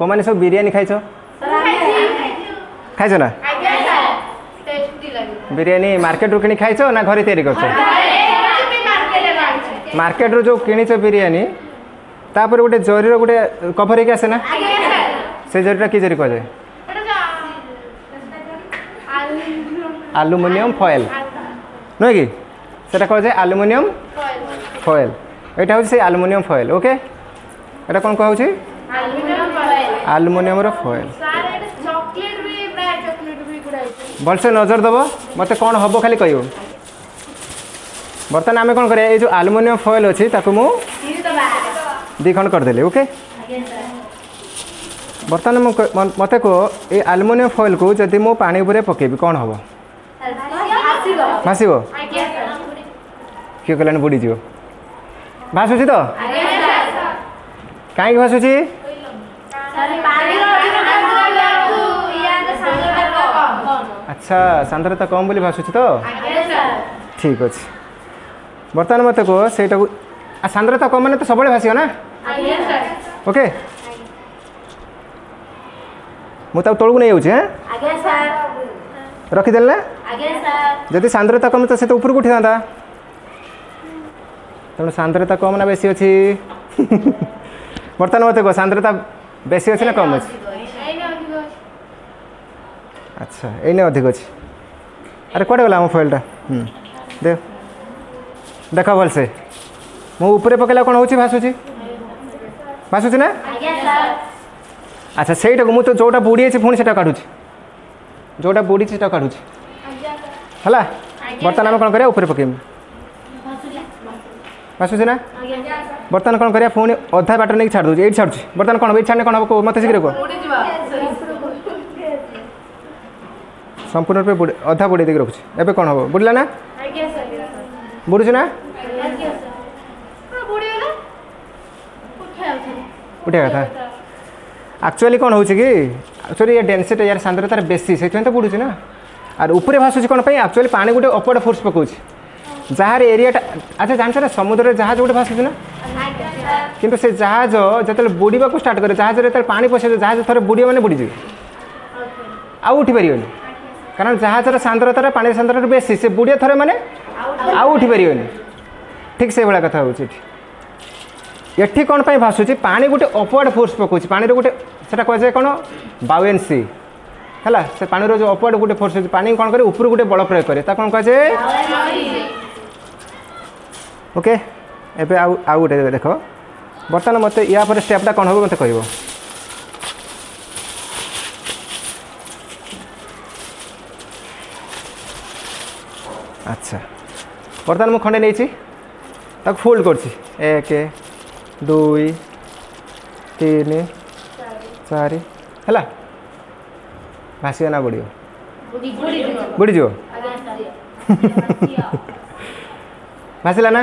কোমানে সব বিরিয়ানি খাইছ খাইছ না বিরিয়ানি মার্কেটরু কিনি খাইছ না ঘরে তৈরি করছ মার্কেটরু যে কিনিছ বিরিয়ানি তাপরে গোটে জরি গোটে কভর হইকি আসে না সে জরিটা কি জরি কুযায় আলুমিনিয়াম ফয়েল নয় কি সেটা কুযায় আলুমিনিয়াম ফয়েল এটা হচ্ছে সেই আলুমিনিয়াম ফয়েল ওকে এটা কোন কুয়া হচ্ছে ଆଲୁମିନିୟମର ଫଏଲ୍ ଭଲସେ ନଜର ଦେବ ମୋତେ କ'ଣ ହେବ ଖାଲି କହିବ ବର୍ତ୍ତମାନ ଆମେ କ'ଣ କରିବା ଏଇ ଯେଉଁ ଆଲୁମିନିୟମ ଫଏଲ୍ ଅଛି ତାକୁ ମୁଁ ଦୁଇ ଖଣ୍ଡ କରିଦେଲି ଓକେ ବର୍ତ୍ତମାନ ମୁଁ ମୋତେ କୁହ ଏଇ ଆଲୁମିନିୟମ ଫଏଲ୍କୁ ଯଦି ମୁଁ ପାଣି ଉପରେ ପକାଇବି କ'ଣ ହେବ ଭାସିବ କିଏ କହିଲାଣି ବୁଡ଼ିଯିବ ଭାସୁଛି ତ କାହିଁକି ଭାସୁଛି अच्छा सांद्रता कम बोली भाषु तो ठीक अच्छे बर्तमान मत कह से सांतर तो कम मैंने तो सब भाषा ना ओके मुझे तौक नहीं हाँ रखीदे जदि सांतर तो कम तो सी तो उपरक उठी था तेनाली सांद्रता तो कम ना बेस अच्छी बर्तमान मत कह सांतरता বেশি আছে না কম আছে আচ্ছা এই না অধিক আছে আরে কোটে গেল আমার ফয়েলটা হুম দে দেখ ভালসে মো উপরে পকাইলে কোণ হচ্ছে ভাসুছি ভাসুছি না আচ্ছা সেইটাকে মু তো যেটা আছে পুঁ সেটা কাটুছি যেটা বুড়ি সেটা কাটুছি হলা বর্তমানে আমি কোণ করে উপরে পকাইবি ভাসুছি না ବର୍ତ୍ତମାନ କ'ଣ କରିବା ପୁଣି ଅଧା ବାଟ ନେଇକି ଛାଡ଼ି ଦେଉଛି ଏଇଠି ଛାଡ଼ୁଛି ବର୍ତ୍ତମାନ କ'ଣ ଏଇଠି ଛାଡ଼ିଲେ କ'ଣ ହେବ କୁହ ମୋତେ ଶୀଘ୍ର କୁହ ସମ୍ପୂର୍ଣ୍ଣ ରୂପେ ଅଧା ବୁଡ଼େଇ ଦେଇକି ରଖୁଛି ଏବେ କ'ଣ ହେବ ବୁଡ଼ିଲା ନା ବୁଡ଼ୁଛୁ ନା উঠে কথা আকচুয়ালি কোণ হচ্ছে কি আকচুয়ালি ইয়ার ডেনসিটি ইয়ার সান্দ্রতার বেশি সেইখানে তো বুড়ুছি না আর উপরে ভাসুছি কোণ পাই আকচুয়ালি পানি গোটে অপর ফোর্স পকাউছি যাহার এরিয়াটা আচ্ছা জানছ না সমুদ্রের জাহাজ গোটে ভাসুছি না কিন্তু ସେ ଜାହାଜ ଯେତେବେଳେ ବୁଡ଼ିବାକୁ ଷ୍ଟାର୍ଟ କରେ ଜାହାଜରେ ଯେତେବେଳେ ପାଣି ପଶିବ ଜାହାଜ ଥରେ ବୁଡ଼ିବ ମାନେ ବୁଡ଼ିଯିବେ ଆଉ ଉଠିପାରିବନି କାରଣ ଜାହାଜର ସାନ୍ଦ୍ରତାର ପାଣିର ସାନ୍ଦ୍ରତା ବେଶୀ ସେ ବୁଡ଼ିବ ଥରେ ମାନେ ଆଉ ଉଠିପାରିବନି ଠିକ୍ ସେଇଭଳିଆ କଥା ହେଉଛି ଏଠି ଏଠି କ'ଣ ପାଇଁ ଭାସୁଛି ପାଣି ଗୋଟେ ଅପୱାର୍ଡ଼ ଫୋର୍ସ ପକାଉଛି ପାଣିର ଗୋଟେ ସେଟା କୁହାଯାଏ କ'ଣ ବାୱେନ୍ସି ହେଲା ସେ ପାଣିର ଯେଉଁ ଅପୱାର୍ଡ଼ ଗୋଟେ ଫୋର୍ସ ହେଉଛି ପାଣି କ'ଣ କରେ ଉପରୁ ଗୋଟେ ବଳ ପ୍ରୟୋଗ କରେ ତା କ'ଣ କୁହାଯାଏ ଓକେ ଏବେ ଆଉ ଆଉ ଗୋଟେ ଦେଖ ବର୍ତ୍ତମାନ ମୋତେ ୟା ପରେ ଷ୍ଟେପ୍ଟା କ'ଣ ହେବ ମୋତେ କହିବ আচ্ছা বর্তমান মু খন্ডে নিয়েছি তাকে ফোল্ড করছি এক দুই তিন চারি হলা ভাসিব না বুড়ি বুড়ি যাব ভাসিলা না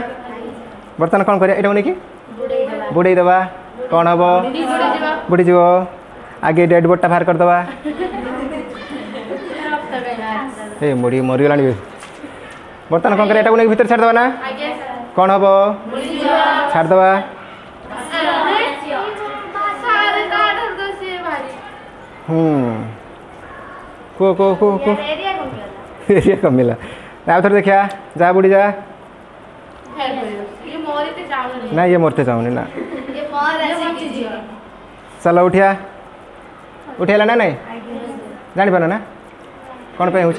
बर्तमान कौन कर बुड़ेद कौन हम बुड़ी आगे डेड बोर्ड टा बाहर करदे मुड़ी मरीगला बर्तन कौन कर भितर छाड़दे ना कौन हम छाड़द कह कह कह कमिला आउ थ देखा जा बुड़ी जा ना ये मरते चाहूँ ना चल उठिया उठेला ना नहीं जान पार ना कौन हूँ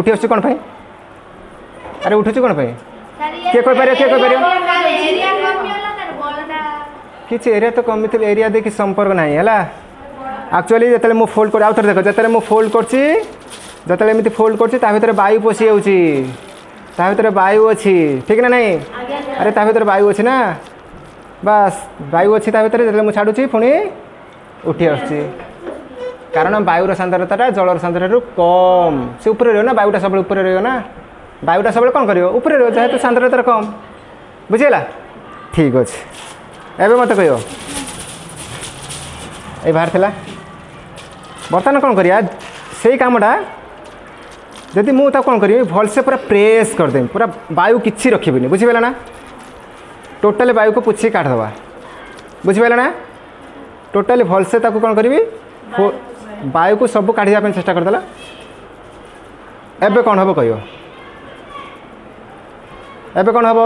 उठी आस कौन अरे उठुच कौन किए कहीपर किए कहीपर किसी एरिया तो कमी थी एरिया देखिए संपर्क ना है एक्चुअली जो मुझे फोल्ड कर आउ थे देख जो मुझे फोल्ड करते फोल्ड करायु पशी पशि ତା ଭିତରେ ବାୟୁ ଅଛି ଠିକ୍ ନା ନାହିଁ ଆରେ ତା ଭିତରେ ବାୟୁ ଅଛି ନା ବାସ୍ ବାୟୁ ଅଛି ତା ଭିତରେ ଯେତେବେଳେ ମୁଁ ଛାଡ଼ୁଛି ପୁଣି ଉଠି ଆସୁଛି କାରଣ ବାୟୁର ସାନ୍ଦ୍ରତାଟା ଜଳର ସାନ୍ଦ୍ରତାରୁ କମ୍ ସେ ଉପରେ ରହିବ ନା ବାୟୁଟା ସବୁବେଳେ ଉପରେ ରହିବ ନା ବାୟୁଟା ସବୁବେଳେ କ'ଣ କରିବ ଉପରେ ରହିବ ଯେହେତୁ ସାନ୍ଦ୍ରତାର କମ୍ ବୁଝିଗଲା ଠିକ୍ ଅଛି ଏବେ ମୋତେ କହିବ ଏଇ ବାହାରିଥିଲା ବର୍ତ୍ତମାନ କ'ଣ କରିବା ସେଇ କାମଟା जदि मुझे कौन करी भलसे पूरा प्रेस करदे पूरा बायु किसी रखी बुझीपाल ना टोटाल बायु को पोछ काटदे बुझीपाल ना टोटाल भलसे कौन कर बायु को सब काढ़ चेस्ट करदे एवं कौन हम कह ए कौन हम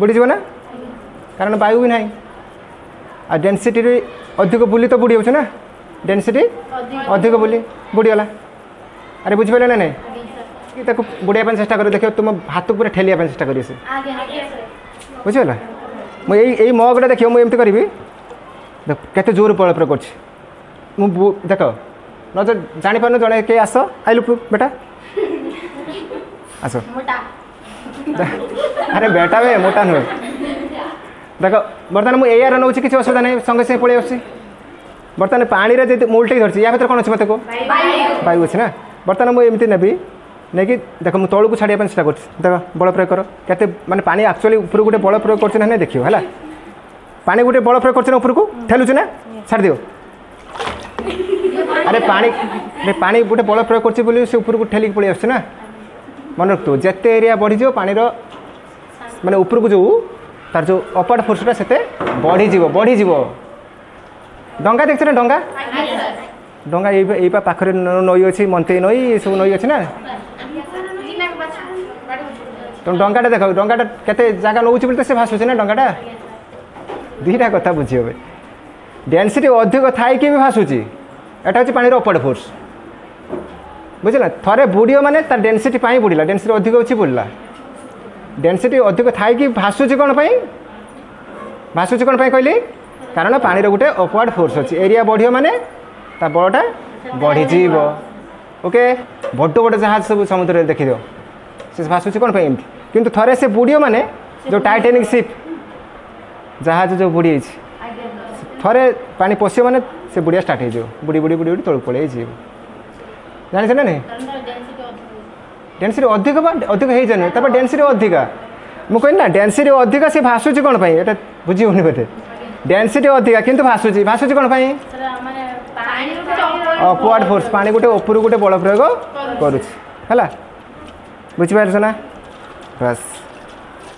बुड़ी ना कारण बायु भी ना डेनसीटी अधिक बुले तो बुड़ी ना ডেনসিটি অধিক বুলি বুড়িগলা আরে বুঝিপারে না নাই কি তাকে বুড়াইয়া চেষ্টা করো দেখো তুম হাতক পুরা ঠেলিয়া চেষ্টা করি সে বুঝিগলা মু এই এই মগটা দেখিও মু এমতি করিবি দেখ কেতে জোর পড়াপড় করছি মু দেখ ন জাঁপার জন কে আস আইলু বেটা আস আরে বেটা বে মোটা নুহে দেখ বর্তমানে মু এয়ার নেছি কিছু অসুবিধা নাই সঙ্গে সঙ্গে পড়ে আসছি ବର୍ତ୍ତମାନ ପାଣିରେ ଯଦି ମୁଁ ଉଲ୍ଟେଇ ଧରିଛି ୟା ଭିତରେ କ'ଣ ଅଛି ମୋତେ କୁହ ବାୟୁ ଅଛି ନା ବର୍ତ୍ତମାନ ମୁଁ ଏମିତି ନେବି ନେଇକି ଦେଖ ମୁଁ ତଳକୁ ଛାଡ଼ିବା ପାଇଁ ଚେଷ୍ଟା କରୁଛି ଦେଖ ବଳ ପ୍ରୟୋଗ କର କେତେ ମାନେ ପାଣି ଆକ୍ଚୁଆଲି ଉପରକୁ ଗୋଟେ ବଳ ପ୍ରୟୋଗ କରୁଛି ନା ଦେଖିବ ହେଲା ପାଣି ଗୋଟେ ବଳ ପ୍ରୟୋଗ କରୁଛି ନା ଉପରକୁ ଠେଲୁଛି ନା ଛାଡ଼ିଦିଅ ଆରେ ପାଣି ପାଣି ଗୋଟେ ବଳ ପ୍ରୟୋଗ କରୁଛି ବୋଲି ସେ ଉପରକୁ ଠେଲିକି ପଳେଇ ଆସୁଛି ନା ମନେ ରଖୁଥିବ ଯେତେ ଏରିଆ ବଢ଼ିଯିବ ପାଣିର ମାନେ ଉପରକୁ ଯେଉଁ ତାର ଯେଉଁ ଅପାର୍ଟ ଫୋର୍ସଟା ସେତେ ବଢ଼ିଯିବ ବଢ଼ିଯିବ ଡଙ୍ଗା ଦେଖିଛ ନା ଡଙ୍ଗା ଡଙ୍ଗା ଏଇ ଏଇ ପାଖରେ ନଈ ଅଛି ମନ୍ତେଇ ନଈ ଏସବୁ ନଈ ଅଛି ନା ତମେ ଡଙ୍ଗାଟା ଦେଖ ଡଙ୍ଗାଟା କେତେ ଜାଗା ନେଉଛି ବୋଲି ତ ସେ ଭାସୁଛି ନା ଡଙ୍ଗାଟା ଦୁଇଟା କଥା ବୁଝି ହେବେ ଡେନ୍ସିଟି ଅଧିକ ଥାଇକି ବି ଭାସୁଛି ଏଇଟା ହେଉଛି ପାଣିର ଅପଡ଼ ଫୋର୍ସ ବୁଝିଲା ଥରେ ବୁଡ଼ିବ ମାନେ ତା ଡେନ୍ସିଟି ପାଇଁ ବୁଡ଼ିଲା ଡେନ୍ସିଟି ଅଧିକ ଅଛି ବୁଡ଼ିଲା ଡେନ୍ସିଟି ଅଧିକ ଥାଇକି ଭାସୁଛି କ'ଣ ପାଇଁ ଭାସୁଛି କ'ଣ ପାଇଁ କହିଲି କାରଣ ପାଣିର ଗୋଟେ ଅପୱାର୍ଡ଼ ଫୋର୍ସ ଅଛି ଏରିଆ ବଢ଼ିବ ମାନେ ତା ବଳଟା ବଢ଼ିଯିବ ଓକେ ବଡ଼ ବଡ଼ ଜାହାଜ ସବୁ ସମୁଦ୍ରରେ ଦେଖିଦିଅ ସେ ଭାସୁଛି କ'ଣ ପାଇଁ ଏମିତି କିନ୍ତୁ ଥରେ ସେ ବୁଡ଼ିବ ମାନେ ଯେଉଁ ଟାଇଟାନିକ୍ ସିପ୍ ଜାହାଜ ଯେଉଁ ବୁଡ଼ି ହେଇଛି ଥରେ ପାଣି ପଶିବ ମାନେ ସେ ବୁଡ଼ିଆ ଷ୍ଟାର୍ଟ ହେଇଯିବ ବୁଡ଼ି ବୁଡ଼ି ବୁଡ଼ି ବୁଡ଼ି ତଳକୁ ପଳେଇଯିବ ଜାଣିଛ ନା ନାହିଁ ଡେନ୍ସିଟି ଅଧିକ ବା ଅଧିକ ହେଇଯାନି ତାପରେ ଡେନ୍ସିଟି ଅଧିକା ମୁଁ କହିଲି ନା ଡେନ୍ସିଟି ଅଧିକା ସେ ଭାସୁଛି କ'ଣ ପାଇଁ ଏଇଟା ବୁଝି ହେଉନି ବୋଧେ ଡେନ୍ସିଟି ଅଧିକା କିନ୍ତୁ ଭାସୁଛି ଭାସୁଛି କ'ଣ ପାଇଁ ଅପୱାର୍ଡ଼ ଫୋର୍ସ ପାଣି ଗୋଟେ ଉପରୁ ଗୋଟେ ବଳ ପ୍ରୟୋଗ କରୁଛି ହେଲା ବୁଝିପାରୁଛ ନା ବାସ୍